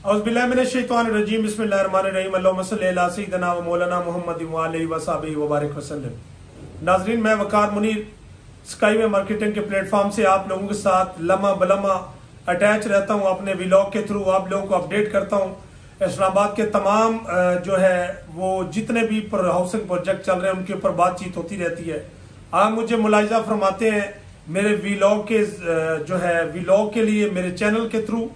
अज़बिल्लाशैतवानरजीम बसमीम मौलाना मोहम्मद वबारक वसलम नाजरीन, मैं Waqar Munir Sky Way marketing के प्लेटफॉर्म से आप लोगों के साथ लम्हा बलमा अटैच रहता हूँ, अपने व्लॉग के थ्रू आप लोगों को अपडेट करता हूँ। इस्लामाबाद के तमाम जो है, वो जितने भी हाउसिंग प्रोजेक्ट चल रहे हैं, उनके ऊपर बातचीत होती रहती है। आप मुझे मुलायजा फरमाते हैं, मेरे वीलॉग के जो है, वीलॉग के लिए, मेरे चैनल के थ्रू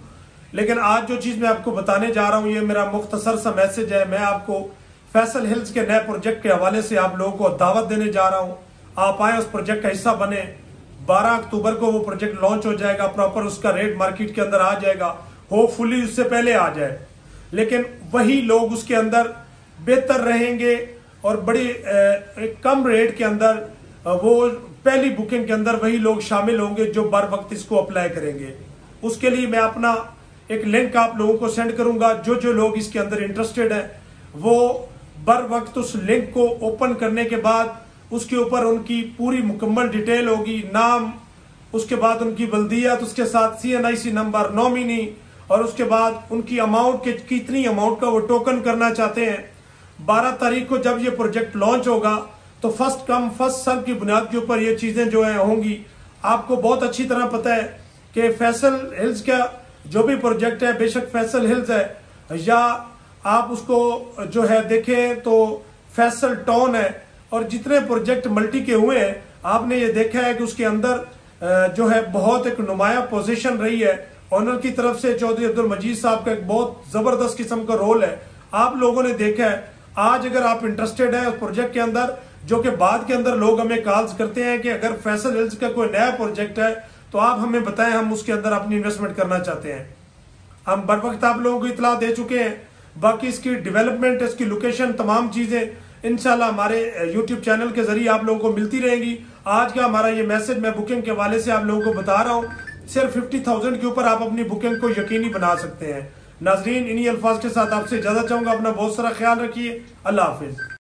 लेकिन आज जो चीज़ मैं आपको बताने जा रहा हूँ, ये मेरा मुख्तसर सा मैसेज है। मैं आपको फैसल हिल्स के नए प्रोजेक्ट के हवाले से आप लोगों को दावत देने जा रहा हूँ। आप आए, उस प्रोजेक्ट का हिस्सा बने। 12 अक्टूबर को वो प्रोजेक्ट लॉन्च हो जाएगा, प्रॉपर उसका रेट मार्केट के अंदर आ जाएगा। होपफुली उससे पहले आ जाए। लेकिन वही लोग उसके अंदर बेहतर रहेंगे और बड़ी एक कम रेट के अंदर वो पहली बुकिंग के अंदर वही लोग शामिल होंगे जो बर वक्त इसको अप्लाई करेंगे। उसके लिए मैं अपना एक लिंक आप लोगों को सेंड करूँगा। जो जो लोग इसके अंदर इंटरेस्टेड है, वो बर वक्त उस लिंक को ओपन करने के बाद, उसके ऊपर उनकी पूरी मुकम्मल डिटेल होगी। नाम, उसके बाद उनकी बल्दियत, उसके साथ C N I C number nominee और उसके बाद उनकी अमाउंट के, कितनी अमाउंट का वो टोकन करना चाहते हैं। बारह तारीख को जब ये प्रोजेक्ट लॉन्च होगा तो फ़र्स्ट कम, फ़र्स्ट सर्व की बुनियाद के ऊपर ये चीज़ें जो है होंगी। आपको बहुत अच्छी तरह पता है कि फैसल हिल्स का जो भी प्रोजेक्ट है, बेशक फैसल हिल्स है, या आप उसको जो है देखें तो फैसल टाउन है, और जितने प्रोजेक्ट मल्टी के हुए हैं, आपने ये देखा है कि उसके अंदर जो है बहुत एक नुमाया पोजीशन रही है। ऑनर की तरफ़ से चौधरी अब्दुल मजीद साहब का एक बहुत ज़बरदस्त किस्म का रोल है। आप लोगों ने देखा है, आज अगर आप इंटरेस्टेड है उस प्रोजेक्ट के अंदर, जो कि बाद के अंदर लोग हमें कॉल्स करते हैं कि अगर फैसल हिल्स का कोई नया प्रोजेक्ट है तो आप हमें बताएँ, हम उसके अंदर अपनी इन्वेस्टमेंट करना चाहते हैं। हम बर वक्त आप लोगों को इतला दे चुके हैं। बाकी इसकी डेवलपमेंट इसकी लोकेशन तमाम चीज़ें इनशाला हमारे यूट्यूब चैनल के ज़रिए आप लोगों को मिलती रहेंगी। आज का हमारा ये मैसेज मैं बुकिंग के हवाले से आप लोगों को बता रहा हूँ। सिर्फ़ फिफ्टी थाउज़ेंड के ऊपर आप अपनी बुकिंग को यकीनी बना सकते हैं। नाजरीन, इन्हीं अल्फाज के साथ आपसे ज़्यादा चाहूँगा। अपना बहुत सारा ख्याल रखिए। अल्लाह हाफिज।